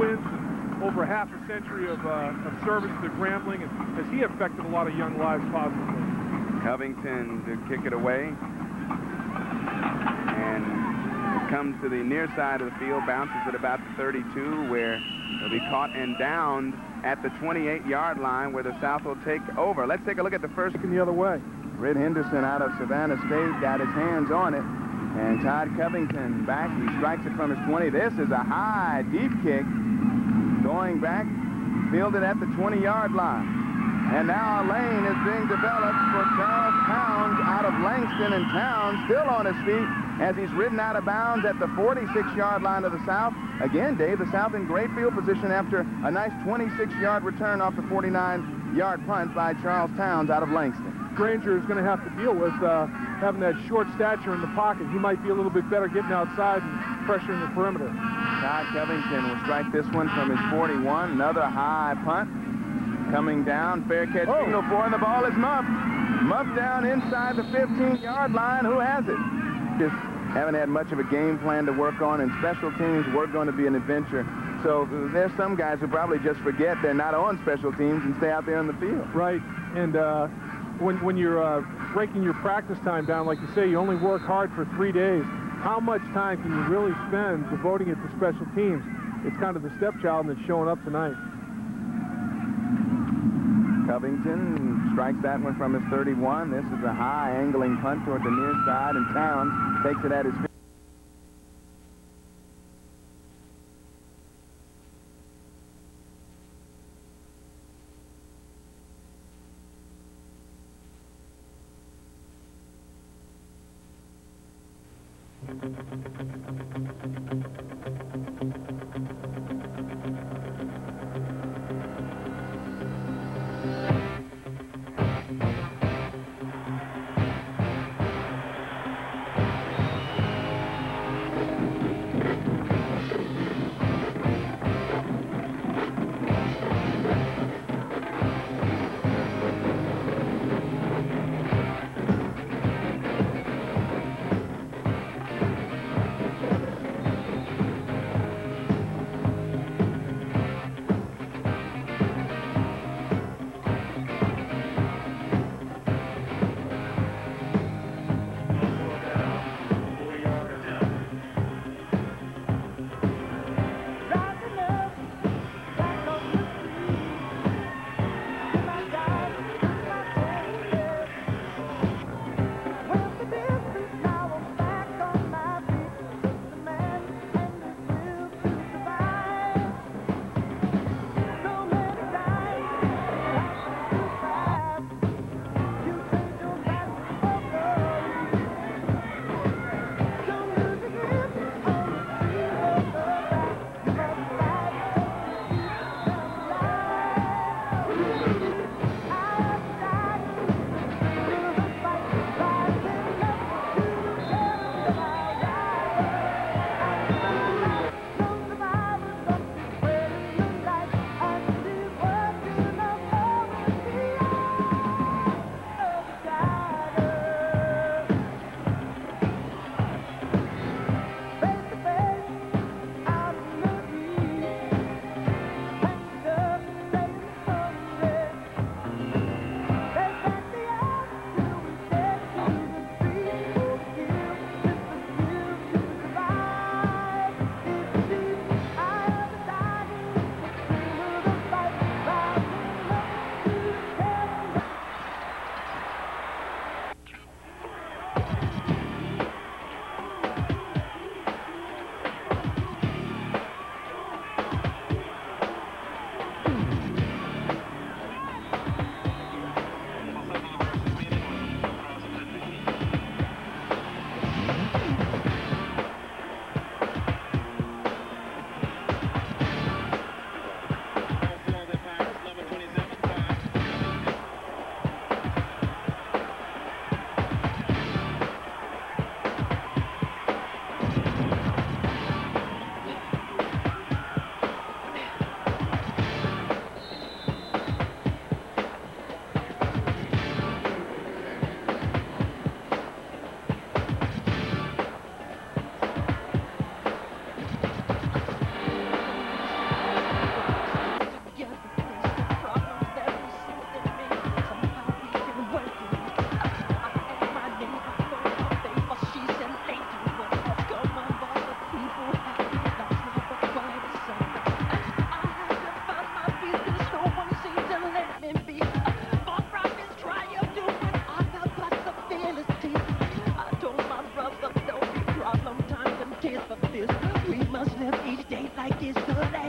wins, over half a century of, uh, of service to Grambling, and has he affected a lot of young lives positively? Covington to kick it away. And it comes to the near side of the field, bounces at about the 32, where it'll be caught and downed at the 28-yard line, where the South will take over. Let's take a look at the first. The other way. Red Henderson out of Savannah State got his hands on it. And Todd Covington back. He strikes it from his 20. This is a high, deep kick. Going back, fielded at the 20-yard line. And now a lane is being developed for Charles Towns out of Langston, and Towns still on his feet as he's ridden out of bounds at the 46-yard line of the South. Again, Dave, the South in great field position after a nice 26-yard return off the 49-yard punt by Charles Towns out of Langston. Granger is going to have to deal with uh, having that short stature in the pocket. He might be a little bit better getting outside and pressuring the perimeter. Todd Covington will strike this one from his 41. Another high punt coming down. Fair catch oh. signal for, and the ball is muffed. Muffed down inside the 15-yard line. Who has it? Just haven't had much of a game plan to work on, and special teams were going to be an adventure. So there's some guys who probably just forget they're not on special teams and stay out there on the field. Right, and uh, when, when you're uh, breaking your practice time down, like you say, you only work hard for three days. How much time can you really spend devoting it to special teams? It's kind of the stepchild that's showing up tonight. Covington strikes that one from his 31. This is a high angling punt toward the near side, and Towns takes it at his like it's so that.